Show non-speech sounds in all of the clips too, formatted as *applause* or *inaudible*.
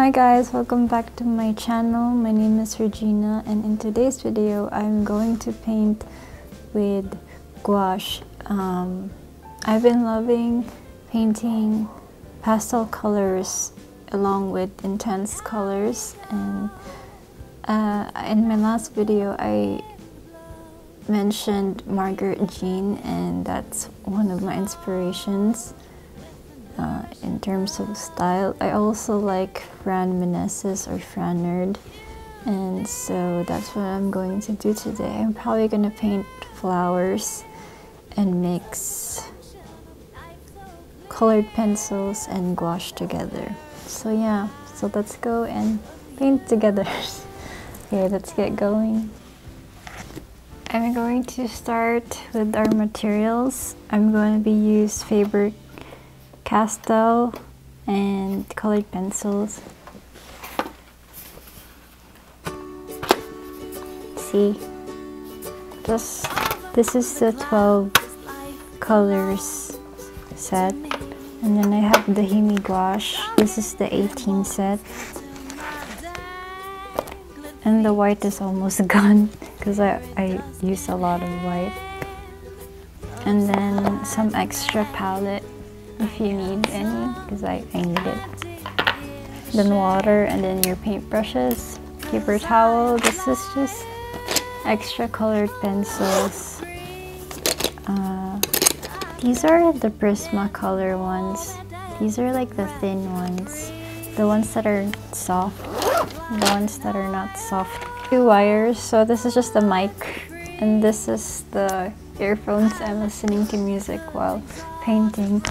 Hi guys, welcome back to my channel. My name is Regina and in today's video I'm going to paint with gouache. Um, I've been loving painting pastel colors along with intense colors and uh, in my last video I mentioned Margaret Jean and that's one of my inspirations uh, in terms of style. I also like Fran Meneses or Frannerd and so that's what I'm going to do today. I'm probably going to paint flowers and mix colored pencils and gouache together. So yeah, so let's go and paint together. *laughs* okay, let's get going. I'm going to start with our materials. I'm going to be use Faber Castell and colored pencils. See, this this is the 12 colors set, and then I have the Himi gouache. This is the 18 set, and the white is almost *laughs* gone because I, I use a lot of white. And then some extra palette if you need any, because I, I need it. Then water and then your paintbrushes, paper towel. This is just extra colored pencils. Uh, these are the Prismacolor ones. These are like the thin ones. The ones that are soft. The ones that are not soft two wires. So this is just the mic and this is the earphones I'm listening to music while painting.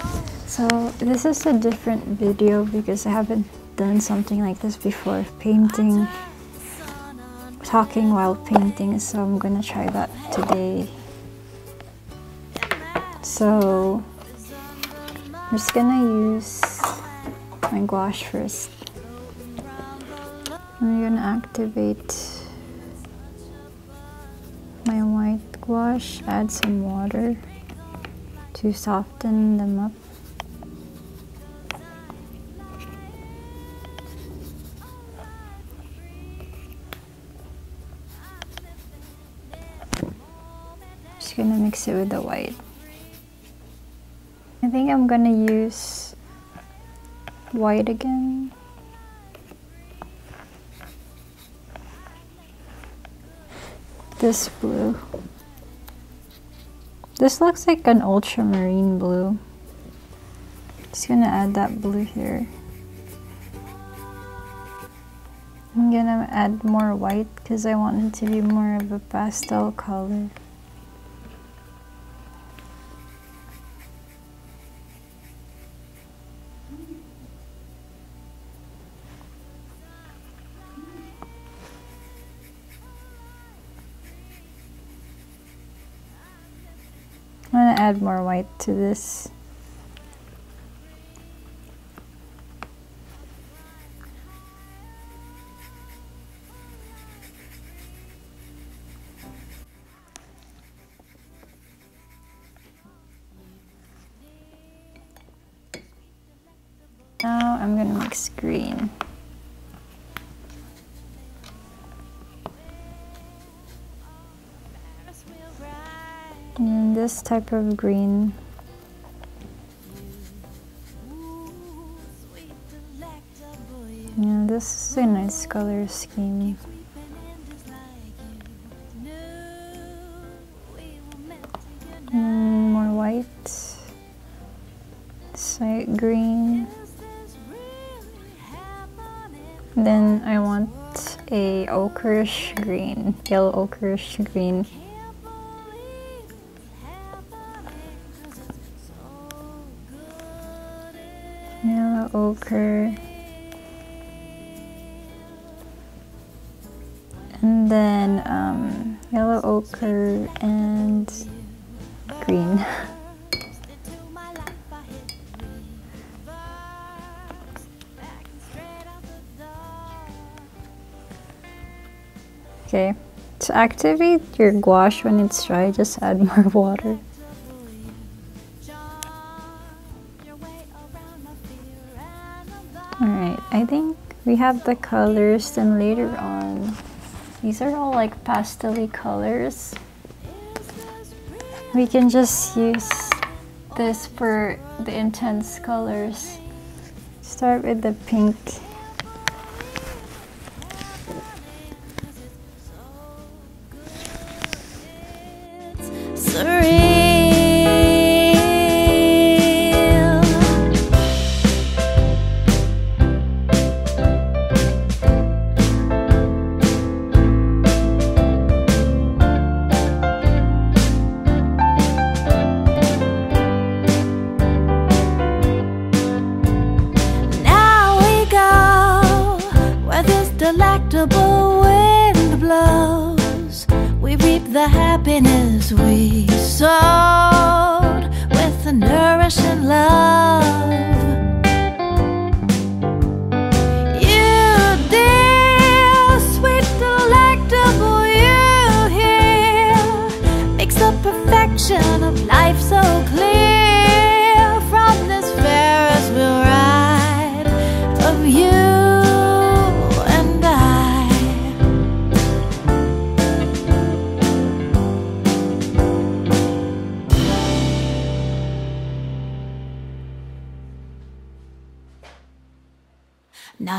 So this is a different video because I haven't done something like this before, painting, talking while painting, so I'm gonna try that today. So I'm just gonna use my gouache first. I'm gonna activate my white gouache, add some water to soften them up. Gonna mix it with the white. I think I'm gonna use white again. this blue. This looks like an ultramarine blue. Just gonna add that blue here. I'm gonna add more white because I want it to be more of a pastel color. I'm going to add more white to this. And this type of green Yeah, this is a nice color scheme. And more white, light green. Then I want a ochreish green, yellow ochreish green. Ochre. And then um, yellow ochre and green. *laughs* Okay, to activate your gouache when it's dry, just add *laughs* more water. Have the colors then later on. These are all like pastel colors. We can just use this for the intense colors. Start with the pink delectable wind blows, we reap the happiness we sowed with a nourishing love. You dear, sweet, delectable, you here. Makes the perfection of life so clear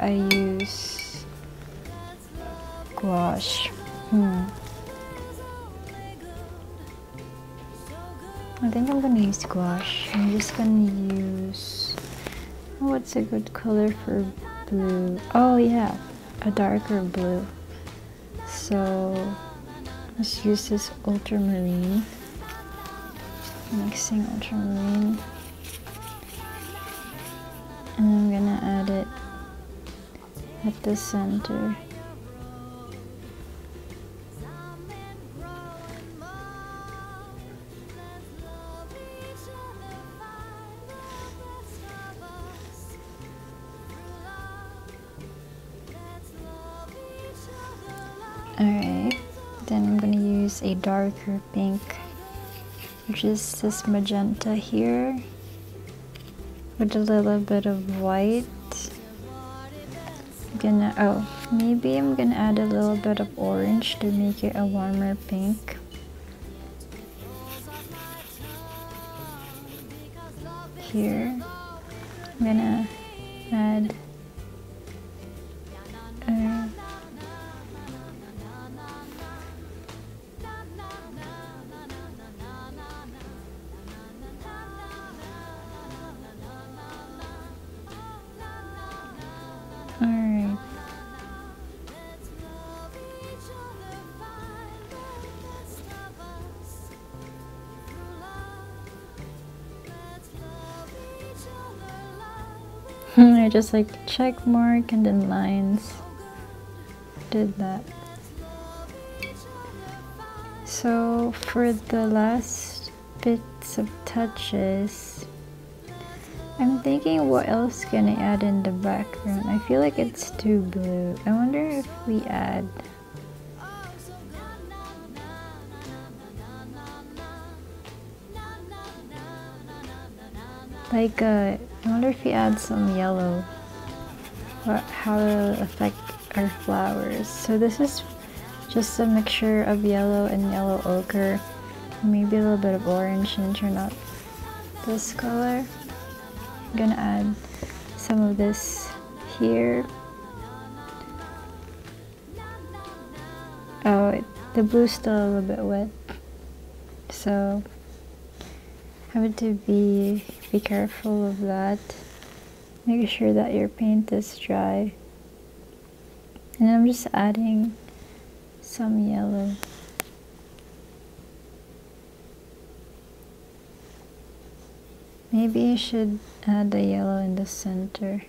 I use gouache. Hmm. I think I'm gonna use gouache. I'm just gonna use. Oh, what's a good color for blue? Oh, yeah, a darker blue. So let's use this ultramarine mixing ultramarine at the center alright then I'm gonna use a darker pink which is this magenta here with a little bit of white. Gonna oh maybe I'm gonna add a little bit of orange to make it a warmer pink. Here I'm gonna add I just like check mark and then lines. Did that. So for the last bits of touches, I'm thinking what else can I add in the background? I feel like it's too blue. I wonder if we add like uh, I wonder if we add some yellow. What how it'll affect our flowers. So this is just a mixture of yellow and yellow ochre. Maybe a little bit of orange and turn out this color. I'm gonna add some of this here. Oh, it, the blue's still a little bit wet, so have to be be careful of that. Make sure that your paint is dry. And I'm just adding some yellow. Maybe you should add the yellow in the center.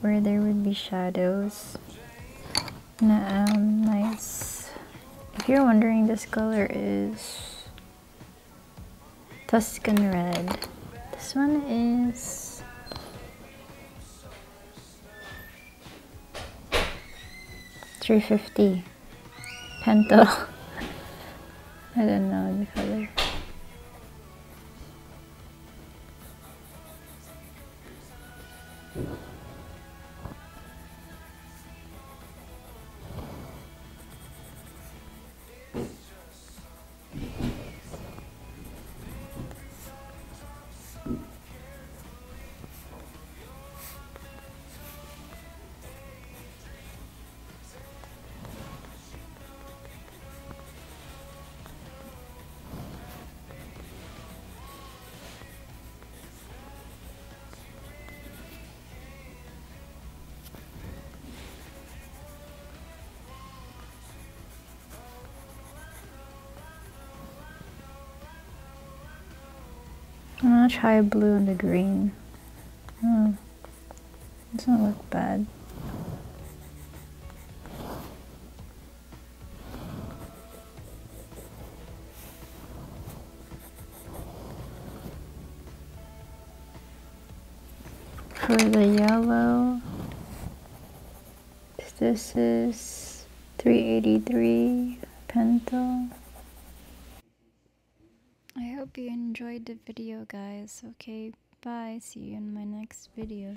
Where there would be shadows um, nice if you're wondering this color is Tuscan red this one is Three fifty Pentel. *laughs* I don't know the color. I'm gonna try blue and the green. Hmm. Doesn't look bad. For the yellow, this is 383 Pentel. Hope you enjoyed the video guys. Okay, bye. See you in my next video.